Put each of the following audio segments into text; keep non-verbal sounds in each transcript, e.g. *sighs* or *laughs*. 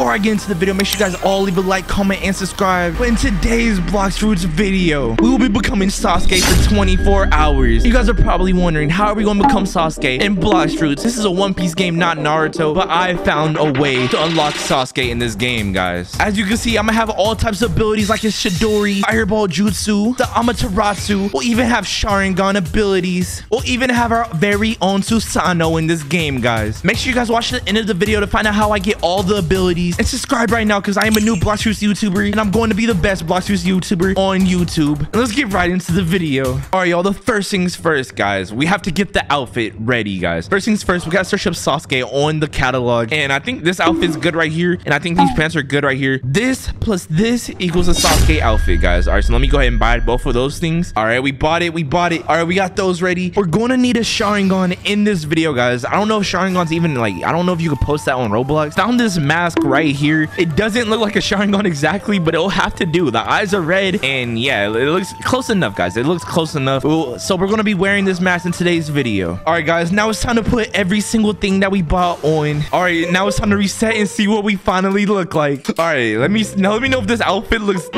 before I get into the video, make sure you guys all leave a like, comment, and subscribe. But in today's Blox Fruits video, we will be becoming Sasuke for 24 hours. You guys are probably wondering, how are we going to become Sasuke in Blox Fruits? This is a One Piece game, not Naruto, but I found a way to unlock Sasuke in this game, guys. As you can see, I'm gonna have all types of abilities like his Chidori, Fireball Jutsu, the Amaterasu. We'll even have Sharingan abilities. We'll even have our very own Susanoo in this game, guys. Make sure you guys watch the end of the video to find out how I get all the abilities. And subscribe right now because I am a new Blox Fruits YouTuber and I'm going to be the best Blox Fruits YouTuber on YouTube. And let's get right into the video. All right, y'all. The first things first, guys. We have to get the outfit ready, guys. First things first, we gotta search up Sasuke on the catalog. And I think this outfit's good right here. And I think these pants are good right here. This plus this equals a Sasuke outfit, guys. All right, so let me go ahead and buy both of those things. All right, we bought it. We bought it. All right, we got those ready. We're going to need a Sharingan in this video, guys. I don't know if Sharingan's even like, I don't know if you could post that on Roblox. Found this mask right here. It doesn't look like a Sharingan exactly, but it'll have to do. The eyes are red and yeah, it looks close enough, guys. It looks close enough. So we're going to be wearing this mask in today's video. All right, guys, now it's time to put every single thing that we bought on. All right, now it's time to reset and see what we finally look like. All right, let me now let me know if this outfit looks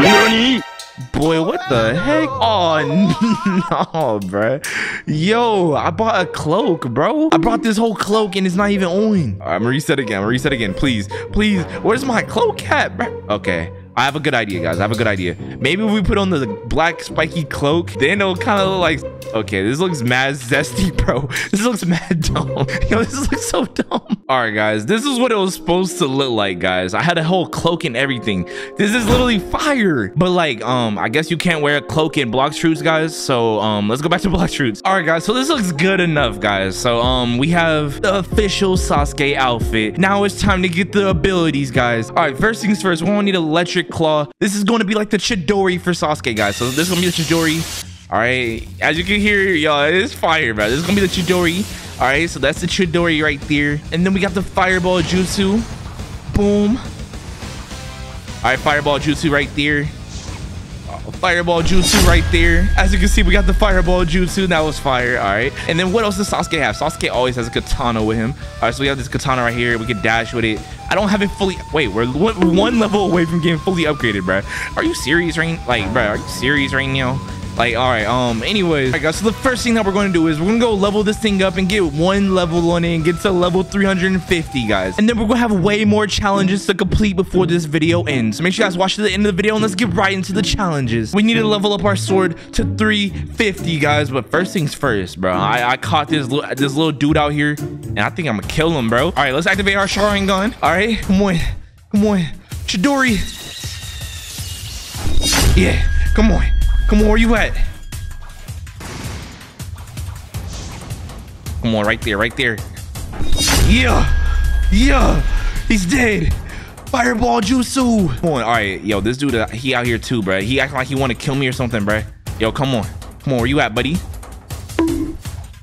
Boy, what the heck? Oh, *laughs* no, bro. Yo, I bought a cloak, bro. I brought this whole cloak and it's not even on. Right, I'm reset again. I'm reset again. Please, please. Where's my cloak at, bro? Okay. I have a good idea, guys. I have a good idea. Maybe we put on the black spiky cloak. Then it'll kind of look like... Okay, this looks mad zesty, *laughs* bro. This looks mad dumb. *laughs* Yo, this looks so dumb. All right, guys. This is what it was supposed to look like, guys. I had a whole cloak and everything. This is literally fire. But, like, um, I guess you can't wear a cloak in Blox Fruits, guys. So, um, let's go back to *laughs* Blox Fruits. All right, guys. So, this looks good enough, guys. So, um, we have the official Sasuke outfit. Now it's time to get the abilities, guys. All right, first things first. We're gonna need electric Claw. This is going to be like the Chidori for Sasuke, guys. So this is going to be the Chidori. All right. As you can hear, y'all, it is fire, bro. This is going to be the Chidori. All right. So that's the Chidori right there. And then we got the Fireball Jutsu. Boom. All right. Fireball Jutsu right there. Uh, fireball Jutsu right there. As you can see, we got the Fireball Jutsu. That was fire. All right. And then what else does Sasuke have? Sasuke always has a katana with him. All right. So we have this katana right here. We can dash with it. I don't have it fully. Wait, we're one level away from getting fully upgraded, bro. Are you serious right? Like, bro, are you serious right now? Like, all right, um, anyways, all right, guys, so the first thing that we're going to do is we're going to go level this thing up and get one level on it and get to level 350, guys. And then we're going to have way more challenges to complete before this video ends. So make sure you guys watch to the end of the video and let's get right into the challenges. We need to level up our sword to 350, guys. But first things first, bro. I, I caught this, this little dude out here and I think I'm going to kill him, bro. All right, let's activate our Sharingan. Gun all right, come on. Come on. Chidori. Yeah, come on. Come on, where you at? Come on, right there, right there. Yeah, yeah, he's dead. Fireball Jutsu. Come on, all right, yo, this dude, uh, he out here too, bro. He acting like he want to kill me or something, bro. Yo, come on, come on, where you at, buddy?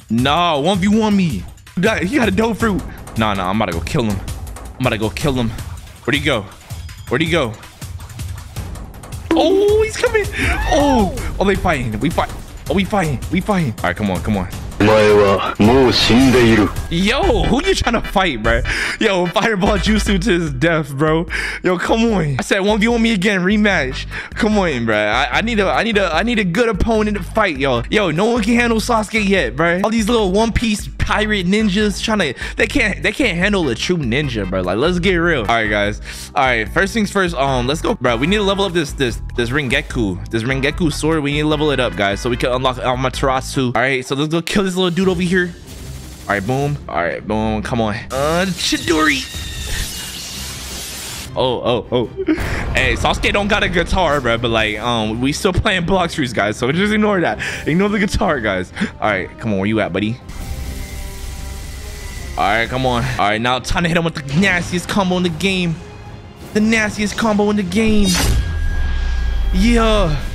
No, 1v1 me. He got a dope fruit. Nah, nah, I'm about to go kill him. I'm about to go kill him. Where'd he go? Where'd he go? Oh, he's coming. Oh, are they fighting. We fight. Are we fighting. We fighting. All right, come on, come on. Yo, who you trying to fight, bro? Yo, Fireball Jutsu to his death, bro. Yo, come on. I said, won't you want me again? Rematch. Come on, bro. I, I, need a, I need a, I need a good opponent to fight, yo. Yo, no one can handle Sasuke yet, bro. All these little One Piece pirate ninjas trying to, they can't, they can't handle a true ninja, bro. Like, let's get real. All right, guys. All right, first things first. Um, let's go, bro. We need to level up this, this, this Rengoku, this Rengoku sword. We need to level it up, guys, so we can unlock Amaterasu. All right, so let's go kill this little dude over here. All right, boom. All right, boom. Come on. Uh, Chidori. Oh, oh, oh. Hey, Sasuke don't got a guitar, bro, but like, um, we still playing Blox Fruits, guys, so just ignore that. Ignore the guitar, guys. All right, come on, where you at, buddy? All right, come on. All right, now time to hit him with the nastiest combo in the game. The nastiest combo in the game. Yeah.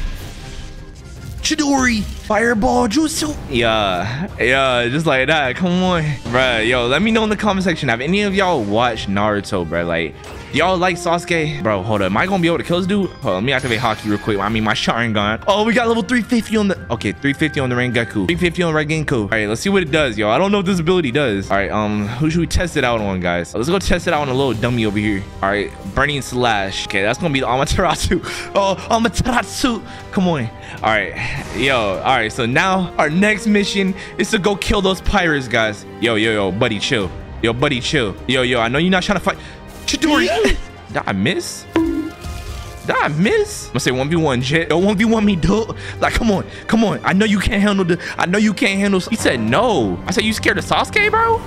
Chidori. Fireball Jutsu. Yeah, yeah, just like that. Come on, bro. Yo, let me know in the comment section. Have any of y'all watched Naruto, bro? Like, Y'all like Sasuke? Bro, hold up. Am I gonna be able to kill this dude? Hold on, let me activate Haki real quick. I mean, my Sharingan. Oh, we got level 350 on the... Okay, 350 on the Rengoku. 350 on Rengoku. All right, let's see what it does, y'all. I don't know what this ability does. All right, um, who should we test it out on, guys? Let's go test it out on a little dummy over here. All right, Burning Slash. Okay, that's gonna be the Amaterasu. *laughs* Oh, Amaterasu. Come on. All right, yo. All right, so now our next mission is to go kill those pirates, guys. Yo, yo, yo, buddy, chill. Yo, buddy, chill. Yo, yo, I know you're not trying to fight. Chidori. Did I miss? Did I miss? I'm gonna say 1v1 Jet. Yo, 1v1 me, dude. Like, come on. Come on. I know you can't handle the... I know you can't handle... He said no. I said, you scared of Sasuke, bro?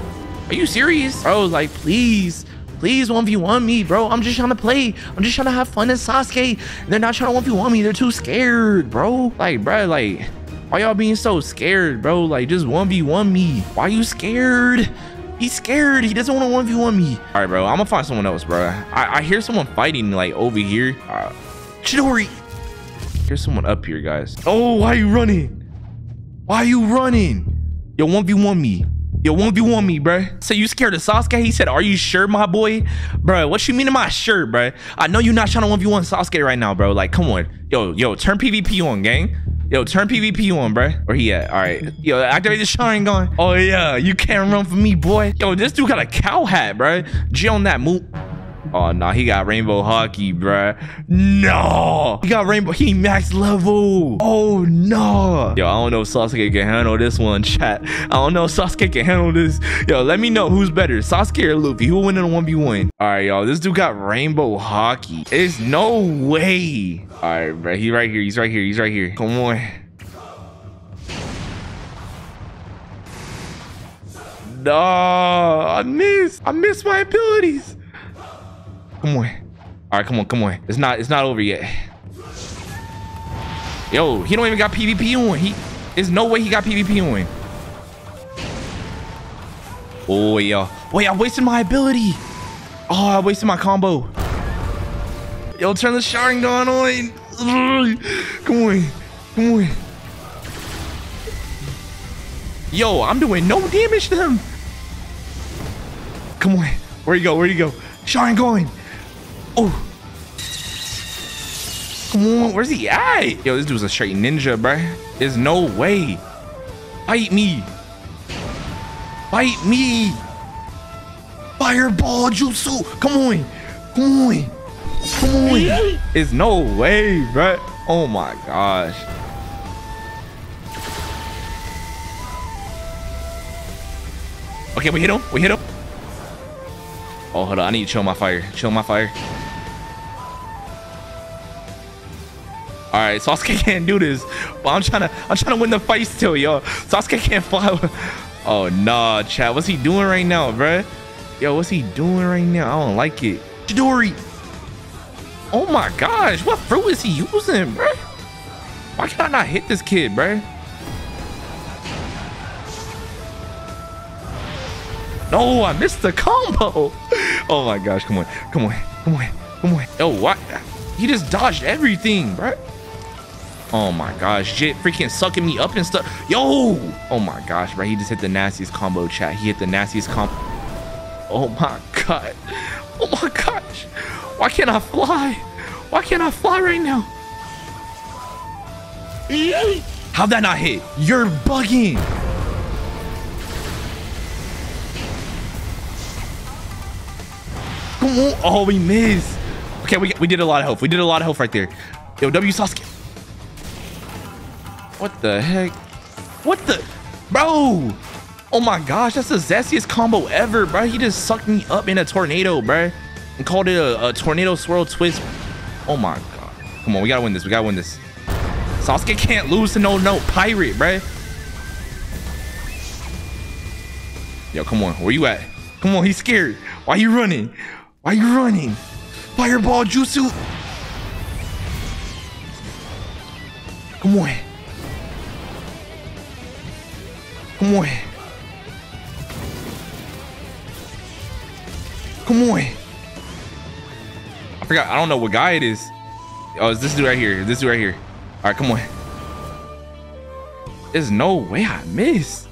Are you serious? Bro, like, please. Please 1v1 me, bro. I'm just trying to play. I'm just trying to have fun in Sasuke. They're not trying to 1v1 me. They're too scared, bro. Like, bro, like... Why y'all being so scared, bro? Like, just 1v1 me. Why you scared? He's scared. He doesn't want to 1v1 me. All right, bro. I'm gonna find someone else, bro. I, I hear someone fighting like over here. Uh, Chidori. There's someone up here, guys. Oh, why are you running? Why are you running? Yo, 1v1 me. Yo, 1v1 me, bro. So you scared of Sasuke? He said, are you sure, my boy? Bro, what you mean am I sure, bro? I know you're not trying to 1v1 Sasuke right now, bro. Like, come on. Yo, yo, turn PvP on, gang. Yo, turn PvP on, bro. Where he at? All right. Yo, activate the Sharingan. Oh, yeah. You can't run from me, boy. Yo, this dude got a cow hat, bro. G on that move. Oh. Nah, he got Rainbow Haki, bro. No. He got Rainbow. He max level. Oh, no. Yo, I don't know if Sasuke can handle this one, *laughs* chat. I don't know if Sasuke can handle this. Yo, let me know who's better, Sasuke or Luffy. Who will win in a 1v1? All right, y'all. This dude got Rainbow Haki. There's no way. All right, bro. He right here. He's right here. He's right here. Come on. No, I miss. I miss my abilities. Come on. All right, come on, come on. It's not. It's not over yet. Yo, he don't even got PvP on. He. There's no way he got PvP on. Oh yeah. Wait, I wasted my ability. Oh, I wasted my combo. Yo, turn the Sharingan on. *sighs* Come on. Come on. Yo, I'm doing no damage to him. Come on. Where you go? Where you go? Sharingan. Oh. Come on. Where's he at? Yo, this dude's a straight ninja, bruh. There's no way. Fight me. Fight me. Fireball jutsu. Come on. Come on. Come on. There's no way, bruh. Oh my gosh. Okay, we hit him. We hit him. Oh, hold on. I need to chill my fire. Chill my fire. All right, Sasuke *laughs* can't do this, but I'm trying to, I'm trying to win the fight still, yo. Sasuke *laughs* can't fly. Oh nah, chat. What's he doing right now, bruh? Yo, what's he doing right now? I don't like it. Chidori. Oh my gosh, what fruit is he using, bruh? Why can I not hit this kid, bruh? No, I missed the combo. *laughs* Oh my gosh, come on, come on, come on, come on. Yo, what? He just dodged everything, bruh. Oh my gosh, Jit freaking sucking me up and stuff. Yo! Oh my gosh, bro. He just hit the nastiest combo chat. He hit the nastiest combo. Oh my god. *laughs* Oh my gosh. Why can't I fly? Why can't I fly right now? How'd that not hit? You're bugging. Come on. Oh, we missed. Okay, we, we did a lot of health. We did a lot of health right there. Yo, W Sasuke. What the heck? What the? Bro! Oh my gosh, that's the zestiest combo ever, bro. He just sucked me up in a tornado, bro. And called it a, a tornado swirl twist. Oh my god. Come on, we gotta win this. We gotta win this. Sasuke can't lose to no no pirate, bro. Yo, come on. Where you at? Come on, he's scared. Why you running? Why you running? Fireball jutsu. Come on. Come on. Come on. I forgot. I don't know what guy it is. Oh, it's this dude right here. This dude right here. All right, come on. There's no way I missed.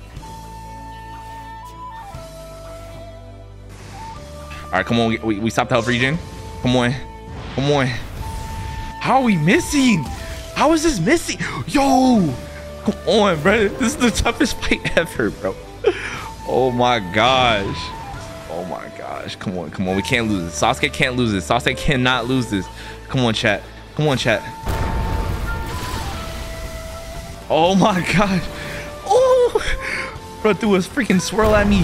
All right, come on. We, we, we stopped health regen. Come on. Come on. How are we missing? How is this missing? Yo! Come on, bro. This is the toughest fight ever, bro. Oh my gosh. Oh my gosh. Come on, come on. We can't lose this. Sasuke can't lose this. Sasuke cannot lose this. Come on, chat. Come on, chat. Oh my gosh. Oh! Bro threw a freaking swirl at me.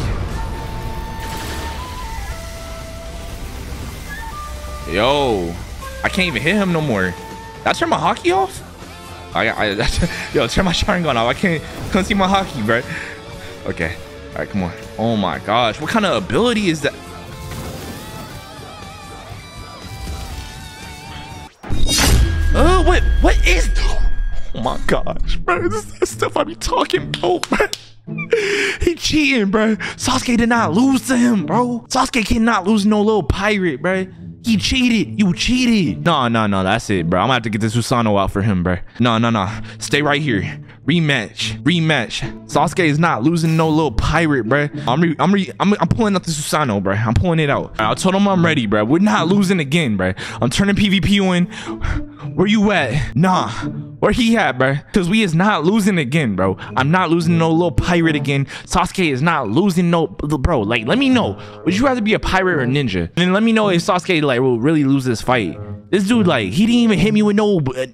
Yo, I can't even hit him no more. That turn my Haki off? I, I, *laughs* yo, turn my Sharingan off. I can't, can't see my Haki, bro. Okay. All right, come on. Oh my gosh. What kind of ability is that? Oh, what, what is, oh my gosh, bro. This is the stuff I be talking about, bro. *laughs* He cheating, bro. Sasuke did not lose to him, bro. Sasuke cannot lose no little pirate, bro. He cheated. You cheated. No, no, no. That's it, bro. I'm gonna have to get this Susanoo out for him, bro. No, no, no. Stay right here. Rematch. Rematch. Sasuke is not losing no little pirate, bro. I'm re I'm re I'm, I'm pulling out the Susanoo, bro. I'm pulling it out. I told him I'm ready, bro. We're not losing again, bro. I'm turning PvP on. Where you at? Nah. Where he at, bro? Cause we is not losing again, bro. I'm not losing no little pirate again. Sasuke is not losing no bro. Like, let me know. Would you rather be a pirate or a ninja? And then let me know if Sasuke like will really lose this fight. This dude, like, he didn't even hit me with no. Uh,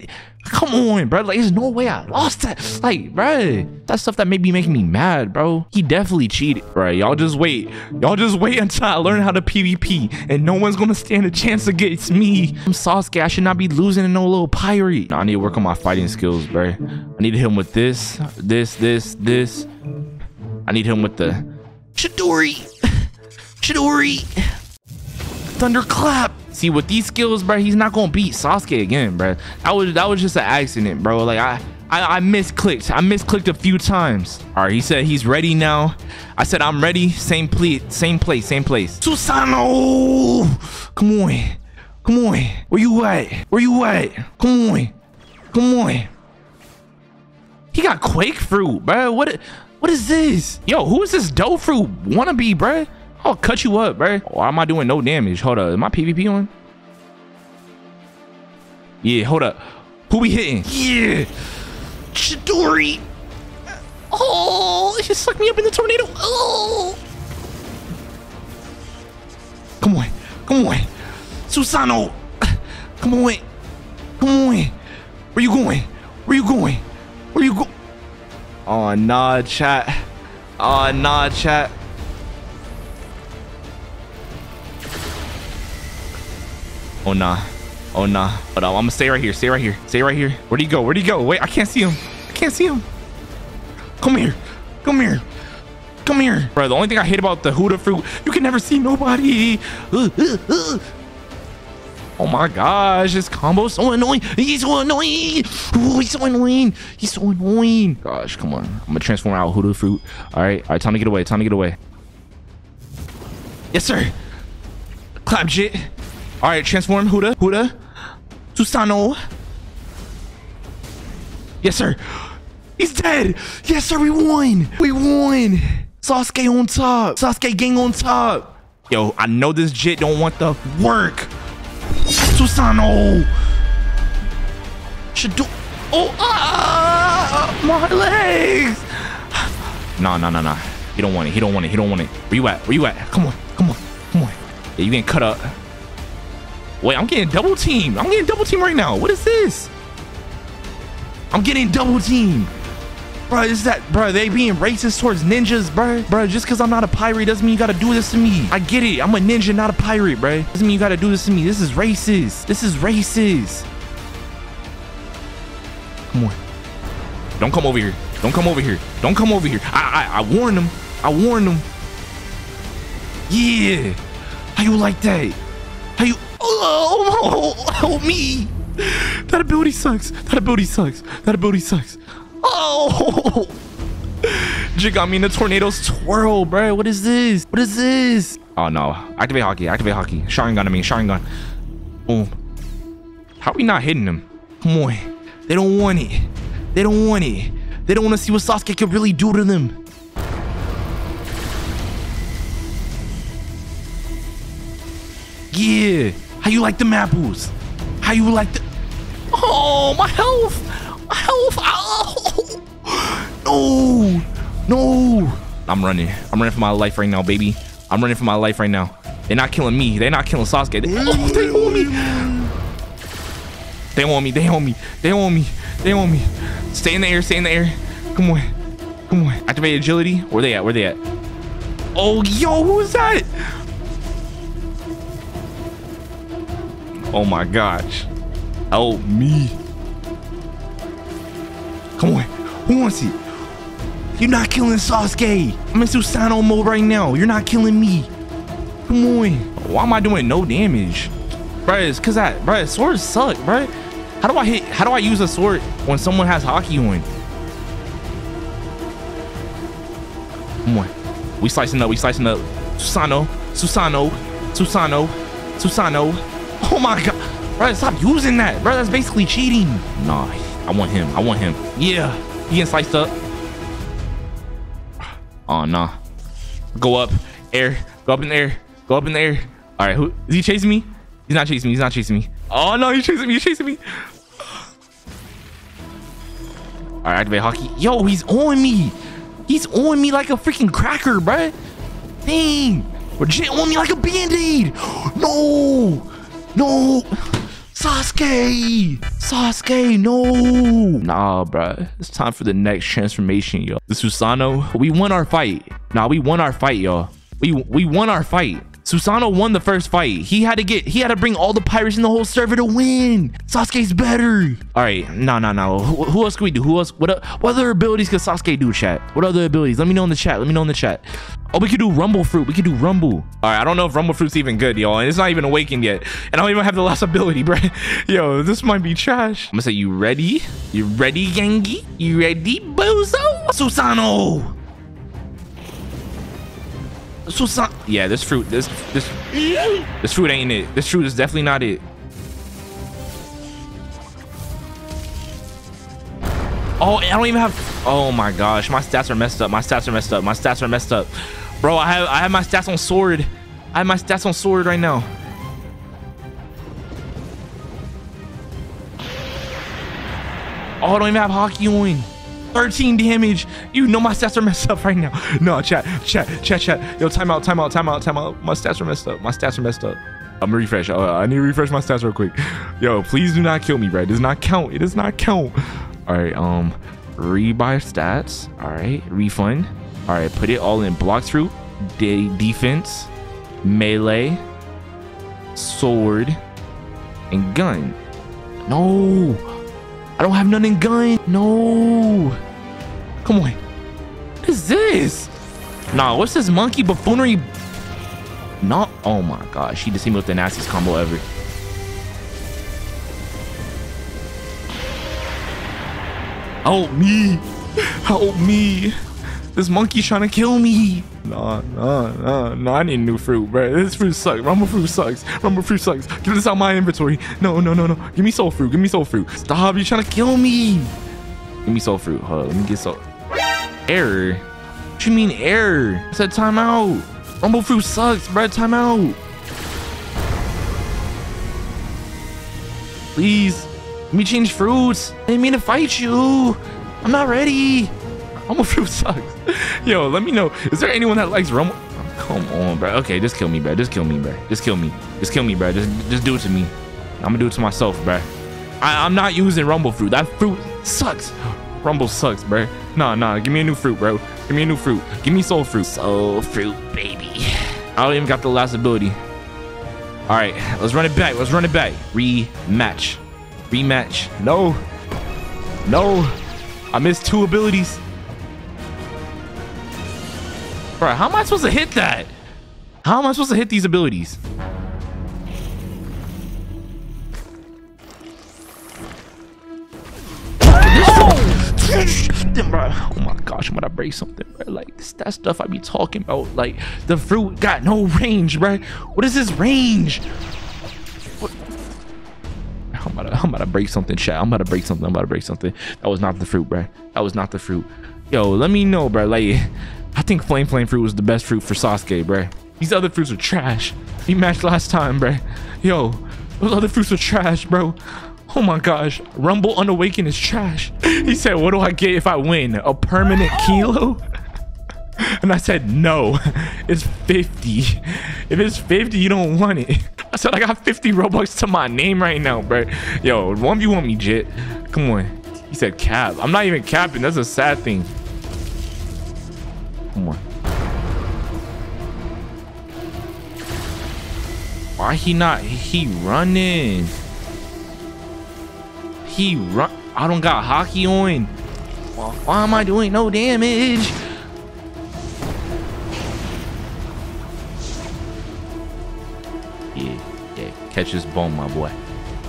Come on, bro. Like, there's no way I lost that. Like, bro, that stuff that may be making me mad, bro. He definitely cheated, bro. Y'all just wait. Y'all just wait until I learn how to PvP, and no one's gonna stand a chance against me. I'm Sasuke. I should not be losing to no little pirate. Nah, I need to work on my fighting skills, bro. I need to hit him with this, this, this, this. I need him with the Chidori. *laughs* Chidori. Thunderclap. See, with these skills, bro, he's not gonna beat Sasuke again, bro. That was that was just an accident, bro. Like I. I, I misclicked. I misclicked a few times. All right, he said he's ready now. I said I'm ready. Same place, same place, same place. Susanoo! Come on. Come on. Where you at? Where you at? Come on. Come on. He got Quake Fruit, bro. What what is this? Yo, who is this dope fruit wannabe, bro? I'll cut you up, bro. Why am I doing no damage? Hold up. Is my PvP on? Yeah, hold up. Who we hitting? Yeah. Chidori. Oh, he sucked me up in the tornado. Oh. Come on. Come on. Susanoo. Come on. Come on. Where you going? Where you going? Where you go? Oh, nah, chat. Oh, nah, chat. Oh nah. Oh nah. But I'm gonna stay right here. Stay right here. Stay right here. Where'd he go? Where'd he go? Wait, I can't see him. I can't see him. Come here. Come here. Come here. Bro, the only thing I hate about the Buddha fruit, you can never see nobody. Oh my gosh, this combo's so annoying. He's so annoying. Ooh, he's so annoying. He's so annoying. Gosh, come on. I'm gonna transform out Buddha fruit. All right, all right, time to get away. Time to get away. Yes, sir. Clap jit. All right, transform Buddha. Buddha. Susanoo. Yes, sir. He's dead. Yes, sir. We won. We won. Sasuke on top. Sasuke gang on top. Yo, I know this jit don't want the work. Susanoo. Should do. Oh, ah, my legs. Nah, nah, nah, nah. He don't want it. He don't want it. He don't want it. Where you at? Where you at? Come on. Come on. Come on. Yeah, you getting cut up. Wait, I'm getting double team. I'm getting double team right now. What is this? I'm getting double team. Bro, is that, bro, they being racist towards ninjas, bro? Bro, just because I'm not a pirate doesn't mean you got to do this to me. I get it. I'm a ninja, not a pirate, bro. Doesn't mean you got to do this to me. This is racist. This is racist. Come on. Don't come over here. Don't come over here. Don't come over here. I, I, I warned them. I warned them. Yeah. How you like that? How you, Oh, help me. That ability sucks. That ability sucks. That ability sucks. Oh. Jig got me in the tornadoes twirl, bro. What is this? What is this? Oh, no. Activate Haki. Activate Haki. Sharingan to me. Sharingan. Boom. How are we not hitting them? Come on. They don't want it. They don't want it. They don't want to see what Sasuke can really do to them. Yeah. How you like the apples? How you like the... Oh, my health. My health. Oh. No. No. I'm running. I'm running for my life right now, baby. I'm running for my life right now. They're not killing me. They're not killing Sasuke. They, oh, they want me. They want me. They want me. They want me. They want me. Stay in the air. Stay in the air. Come on. Come on. Activate agility. Where they at? Where they at? Oh, yo, who is that? Oh my gosh. Help me. Come on. Who wants it? You're not killing Sasuke. I'm in Susanoo mode right now. You're not killing me. Come on. Why am I doing no damage? Bruh, it's cause that, bruh, swords suck, bruh. How do I hit, how do I use a sword when someone has Haki on? Come on. We slicing up, we slicing up. Susanoo, Susanoo, Susanoo, Susanoo. Oh my God. Bruh, stop using that. Bruh, that's basically cheating. Nah, I want him, I want him. Yeah, he getting sliced up. Ah, oh, nah. Go up, air, go up in the air, go up in the air. All right, who is he chasing me? He's not chasing me. He's not chasing me. Oh no, he's chasing me. He's chasing me. All right, activate Haki. Yo, he's on me. He's on me like a freaking cracker, bruh. Dang. Legit on me like a band-aid. *gasps* No. No. Sasuke! Sasuke, no! Nah, bruh. It's time for the next transformation, yo. The Susanoo, we won our fight. Nah, we won our fight, y'all. We we won our fight. Susanoo won the first fight. He had to get, he had to bring all the pirates in the whole server to win. Sasuke's better. All right, no, no, no. Who, who else can we do? Who else? What, what other abilities could Sasuke do, chat? What other abilities? Let me know in the chat. Let me know in the chat. Oh, we could do Rumble Fruit. We could do Rumble. All right, I don't know if Rumble Fruit's even good, y'all. And it's not even awakened yet. And I don't even have the last ability, *laughs* bro. Yo, this might be trash. I'm gonna say, you ready? You ready, Gengi? You ready, Bozo? Susanoo! Susan yeah, this fruit, this this this fruit ain't it. This fruit is definitely not it. Oh, I don't even have. Oh my gosh, my stats are messed up. My stats are messed up. My stats are messed up, bro. I have I have my stats on sword. I have my stats on sword right now. Oh, I don't even have Haki on. 13 damage. You know my stats are messed up right now. *laughs* No, chat, chat, chat, chat. Yo, timeout, timeout, timeout, timeout. My stats are messed up. My stats are messed up. I'm gonna refresh. Uh, I need to refresh my stats real quick. *laughs* Yo, please do not kill me, bro. It does not count. It does not count. All right, um, rebuy stats. All right, refund. All right, put it all in Blox Fruit, de defense, melee, sword, and gun. No, I don't have none in gun. No. Come on. What is this? Nah, what's this monkey buffoonery? Not. Oh my gosh. She just hit me with the nastiest combo ever. Help me. Help me. This monkey's trying to kill me. Nah, nah, nah, nah. I need new fruit, bro. This fruit sucks. Rumble fruit sucks. Rumble fruit sucks. Get this out my inventory. No, no, no, no. Give me soul fruit. Give me soul fruit. Stop. You're trying to kill me. Give me soul fruit. Hold on. Let me get soul. Error. What you mean error? I said timeout. Rumble fruit sucks, bro. Timeout. Please. Let me change fruits. I didn't mean to fight you. I'm not ready. Rumble fruit sucks. *laughs* Yo, let me know. Is there anyone that likes Rumble? Oh, come on, bro. Okay, just kill me, bro. Just kill me, bro. Just kill me. Just kill me, bro. Just, just do it to me. I'm gonna do it to myself, bro. I, I'm not using Rumble fruit. That fruit sucks. *gasps* Rumble sucks, bro. Nah, nah. Give me a new fruit, bro. Give me a new fruit. Give me soul fruit. Soul fruit, baby. I don't even got the last ability. All right, let's run it back. Let's run it back. Rematch. Rematch. No. No. I missed two abilities. Bro, how am I supposed to hit that? How am I supposed to hit these abilities? Oh my gosh, I'm gonna break something, bro. Like this, that stuff I be talking about. Like the fruit got no range, bro. What is this range? What? I'm about, to, I'm about to break something, chat. I'm about to break something. I'm about to break something. That was not the fruit, bro. That was not the fruit. Yo, let me know, bro. Like, I think flame flame fruit was the best fruit for Sasuke, bruh. These other fruits are trash. He matched last time, bruh. Yo, Those other fruits are trash, bro. Oh my gosh. Rumble Unawaken is trash. He said, what do I get if I win? A permanent kilo? *laughs* And I said, no, *laughs* it's 50. If it's 50, you don't want it. *laughs* I said, I got 50 Robux to my name right now, bro. Yo, 1v1 me, Jit. Come on. He said cap. I'm not even capping. That's a sad thing. On. Why he not? He running. He run. I don't got Haki on. Why am I doing no damage? Yeah, yeah. Catch this bone, my boy.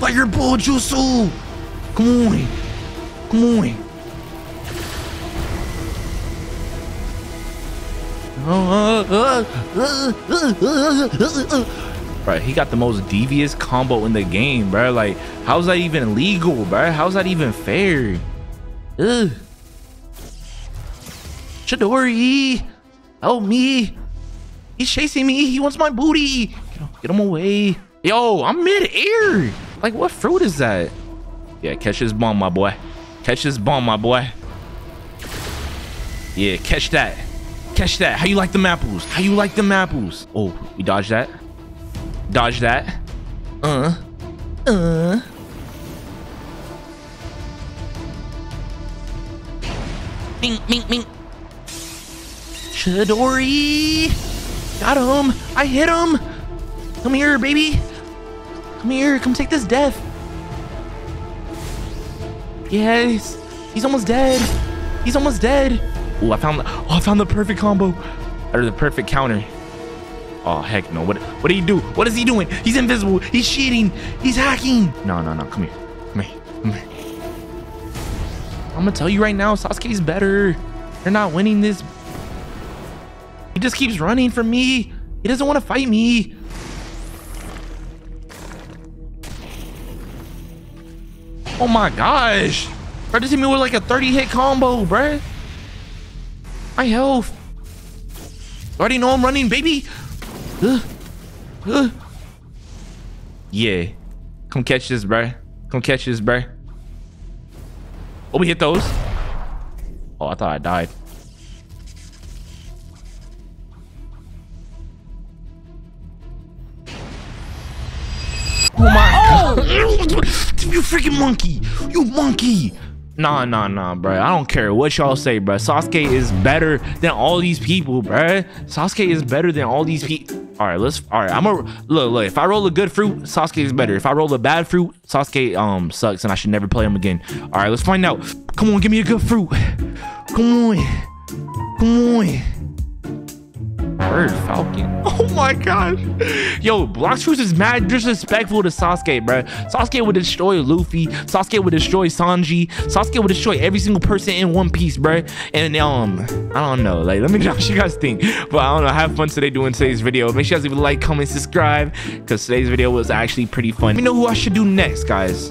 Fire Fireball Jutsu! Come on. Come on. Bro, he got the most devious combo in the game, bro. Like, how's that even legal, bro? How's that even fair? Ugh. Chidori, help me. He's chasing me. He wants my booty. Get him, away. Yo, I'm mid-air. Like, what fruit is that? Yeah, catch this bomb, my boy. Catch this bomb, my boy. Yeah, catch that. Catch that. How you like the apples? How you like the apples? Oh, we dodge that. Dodge that. Uh. Uh. Mink, mink, mink. Chidori. Got him. I hit him. Come here, baby. Come here. Come take this death. Yes. He's almost dead. He's almost dead. Oh, I found. Oh, I found the perfect combo, or the perfect counter. Oh heck no! What? What did he do? What is he doing? He's invisible. He's cheating. He's hacking. No, no, no. Come here. Come here. Come here. I'm gonna tell you right now, Sasuke's better. They're not winning this. He just keeps running from me. He doesn't want to fight me. Oh my gosh. Bro, this hit me with like a 30 hit combo, bruh. My health. You already know I'm running, baby. Uh, uh. Yeah. Come catch this, bruh. Come catch this, bruh. Oh, we hit those. Oh, I thought I died. Oh my god. *laughs* you freaking monkey. You monkey. Nah, nah, nah, bro. I don't care what y'all say, bro. Sasuke is better than all these people, bro. Sasuke is better than all these people. All right, let's. All right, I'm a look. Look, if I roll a good fruit, Sasuke is better. If I roll a bad fruit, Sasuke um sucks, and I should never play him again. All right, let's find out. Come on, give me a good fruit. Come on, come on. Bird Falcon. *laughs* Oh my gosh. Yo, Blox Fruits is mad disrespectful to Sasuke, bro. Sasuke would destroy Luffy. Sasuke would destroy Sanji. Sasuke would destroy every single person in One Piece, bro. And um, I don't know. Like, let me *laughs* know what you guys think. But I don't know. Have fun today doing today's video. Make sure you guys leave a like, comment, subscribe. Because today's video was actually pretty fun. Let me know who I should do next, guys.